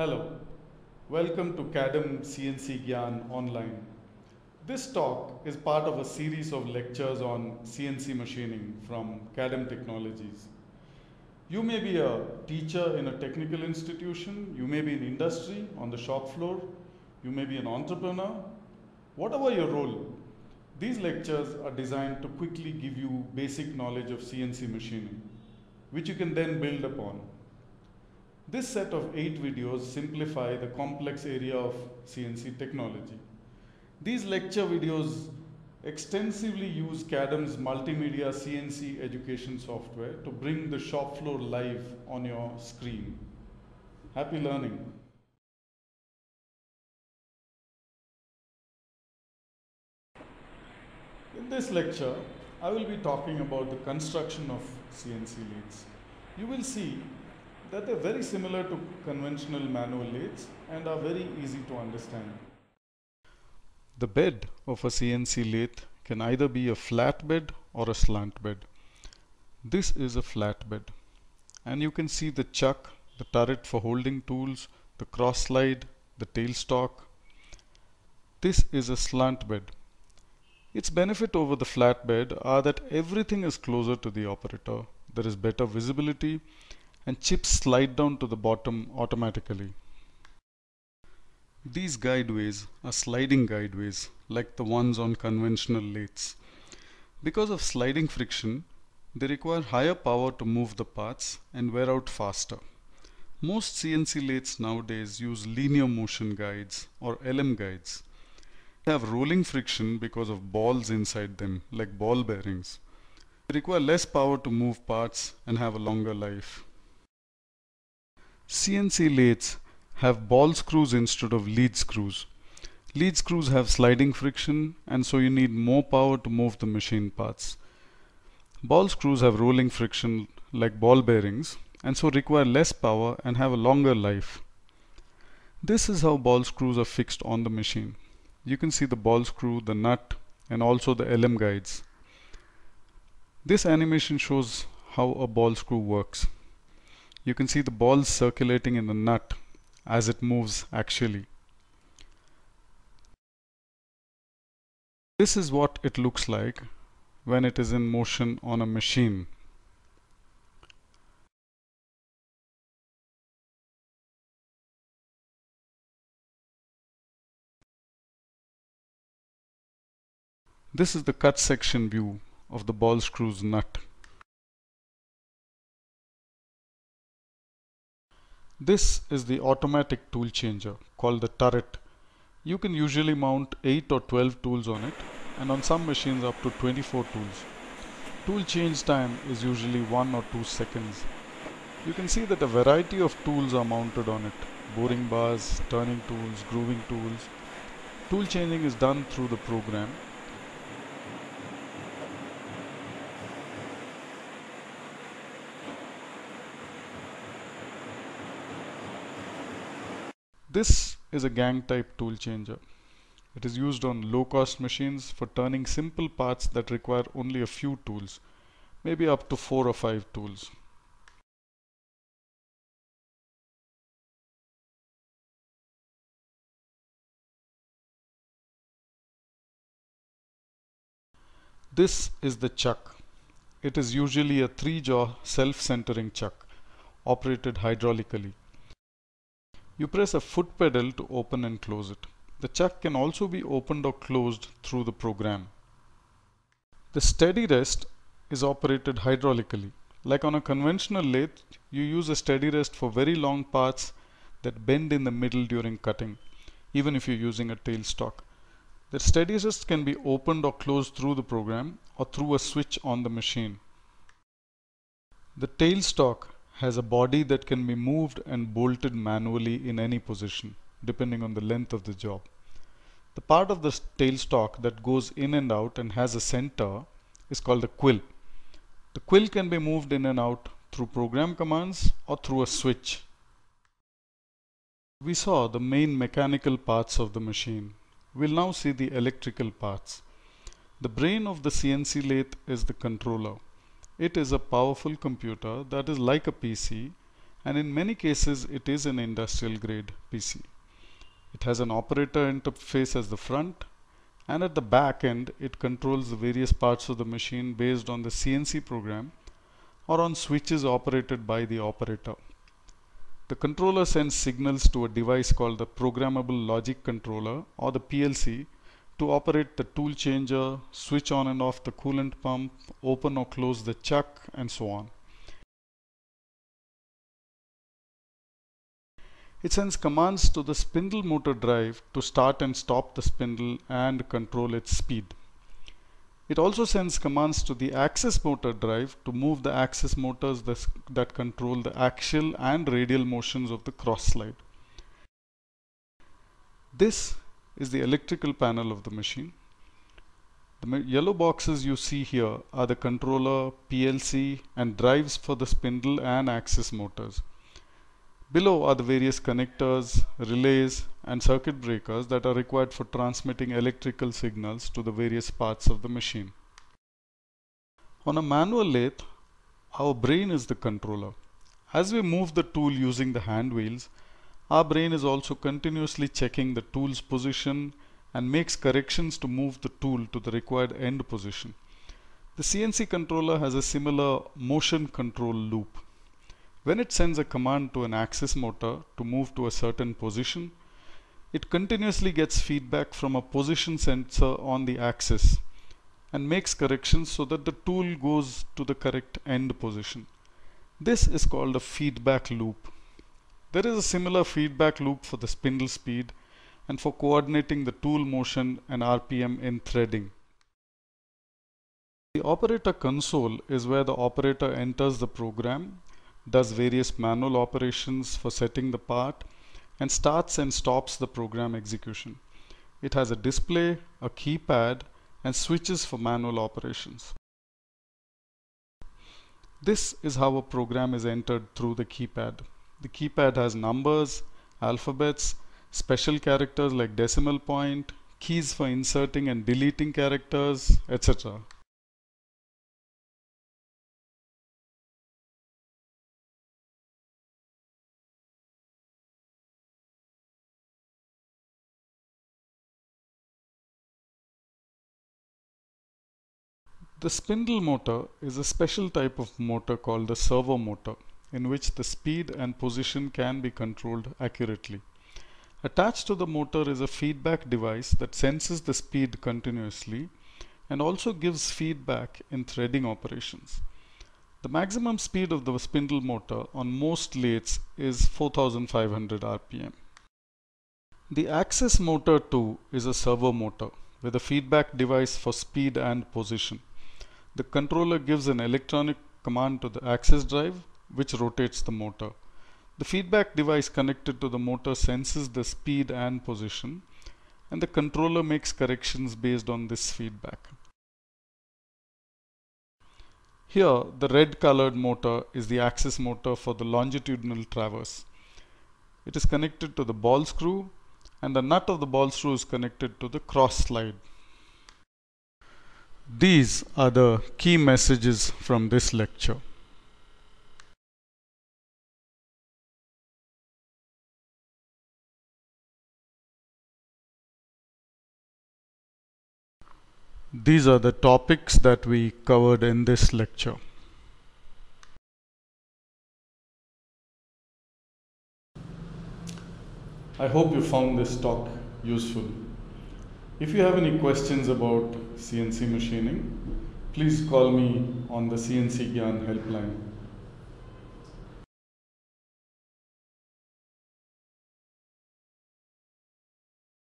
Hello, welcome to CADEM CNC Gyan Online. This talk is part of a series of lectures on CNC machining from CADEM Technologies. You may be a teacher in a technical institution, you may be in industry on the shop floor, you may be an entrepreneur. Whatever your role, these lectures are designed to quickly give you basic knowledge of CNC machining, which you can then build upon. This set of eight videos simplify the complex area of CNC technology. These lecture videos extensively use CADEM's multimedia CNC education software to bring the shop floor live on your screen. Happy learning. In this lecture, I will be talking about the construction of CNC lathes. You will see that they're very similar to conventional manual lathes and are very easy to understand. The bed of a CNC lathe can either be a flat bed or a slant bed. This is a flat bed and you can see the chuck, the turret for holding tools, the cross slide, the tailstock. This is a slant bed. Its benefit over the flat bed are that everything is closer to the operator. There is better visibility and chips slide down to the bottom automatically. These guideways are sliding guideways like the ones on conventional lathes. Because of sliding friction, they require higher power to move the parts and wear out faster. Most CNC lathes nowadays use linear motion guides or LM guides. They have rolling friction because of balls inside them like ball bearings. They require less power to move parts and have a longer life. CNC lathes have ball screws instead of lead screws. Lead screws have sliding friction and so you need more power to move the machine parts. Ball screws have rolling friction like ball bearings and so require less power and have a longer life. This is how ball screws are fixed on the machine. You can see the ball screw, the nut and also the LM guides. This animation shows how a ball screw works. You can see the balls circulating in the nut as it moves actually. This is what it looks like when it is in motion on a machine. This is the cut section view of the ball screw's nut. This is the automatic tool changer called the turret. You can usually mount 8 or 12 tools on it and on some machines up to 24 tools. Tool change time is usually 1 or 2 seconds. You can see that a variety of tools are mounted on it. Boring bars, turning tools, grooving tools. Tool changing is done through the program This is a gang type tool changer. It is used on low cost machines for turning simple parts that require only a few tools, maybe up to 4 or 5 tools. This is the chuck. It is usually a three jaw self-centering chuck operated hydraulically. You press a foot pedal to open and close it. The chuck can also be opened or closed through the program. The steady rest is operated hydraulically. Like on a conventional lathe, you use a steady rest for very long parts that bend in the middle during cutting, even if you're using a tailstock. The steady rest can be opened or closed through the program or through a switch on the machine. The tailstock has a body that can be moved and bolted manually in any position depending on the length of the job. The part of the tailstock that goes in and out and has a center is called the quill. The quill can be moved in and out through program commands or through a switch. We saw the main mechanical parts of the machine. We'll now see the electrical parts. The brain of the CNC lathe is the controller. It is a powerful computer that is like a PC and in many cases it is an industrial grade PC. It has an operator interface as the front and at the back end it controls the various parts of the machine based on the CNC program or on switches operated by the operator. The controller sends signals to a device called the Programmable Logic Controller or the PLC to operate the tool changer, switch on and off the coolant pump, open or close the chuck and so on. It sends commands to the spindle motor drive to start and stop the spindle and control its speed. It also sends commands to the axis motor drive to move the axis motors that control the axial and radial motions of the cross slide. This is the electrical panel of the machine. The yellow boxes you see here are the controller, PLC and drives for the spindle and axis motors. Below are the various connectors, relays and circuit breakers that are required for transmitting electrical signals to the various parts of the machine. On a manual lathe, our brain is the controller. As we move the tool using the hand wheels, our brain is also continuously checking the tool's position and makes corrections to move the tool to the required end position. The CNC controller has a similar motion control loop. When it sends a command to an axis motor to move to a certain position, it continuously gets feedback from a position sensor on the axis and makes corrections so that the tool goes to the correct end position. This is called a feedback loop. There is a similar feedback loop for the spindle speed and for coordinating the tool motion and RPM in threading. The operator console is where the operator enters the program does various manual operations for setting the part and starts and stops the program execution. It has a display, a keypad and switches for manual operations. This is how a program is entered through the keypad. The keypad has numbers, alphabets, special characters like decimal point, keys for inserting and deleting characters, etc. The spindle motor is a special type of motor called the servo motor in which the speed and position can be controlled accurately. Attached to the motor is a feedback device that senses the speed continuously and also gives feedback in threading operations. The maximum speed of the spindle motor on most lathes is 4500 rpm. The axis motor too is a servo motor with a feedback device for speed and position. The controller gives an electronic command to the axis drive which rotates the motor. The feedback device connected to the motor senses the speed and position and the controller makes corrections based on this feedback. Here the red colored motor is the axis motor for the longitudinal traverse. It is connected to the ball screw and the nut of the ball screw is connected to the cross slide. These are the key messages from this lecture. These are the topics that we covered in this lecture. I hope you found this talk useful. If you have any questions about CNC machining, please call me on the CNC Gyan helpline